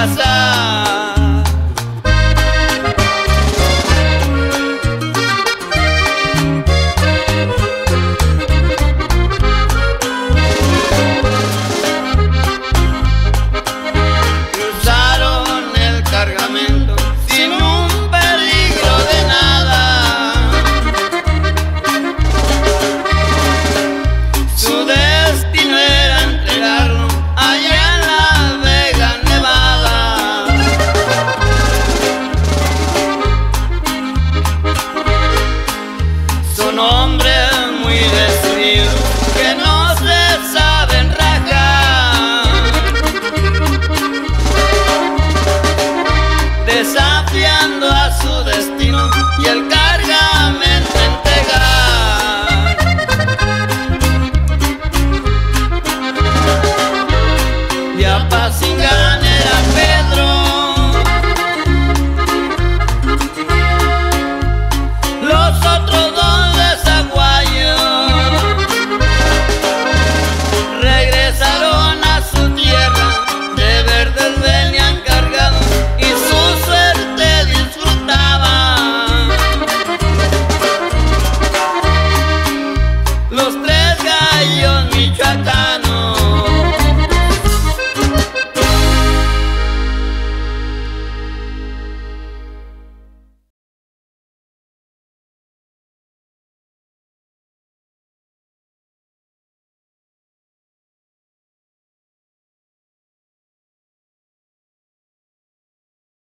casa.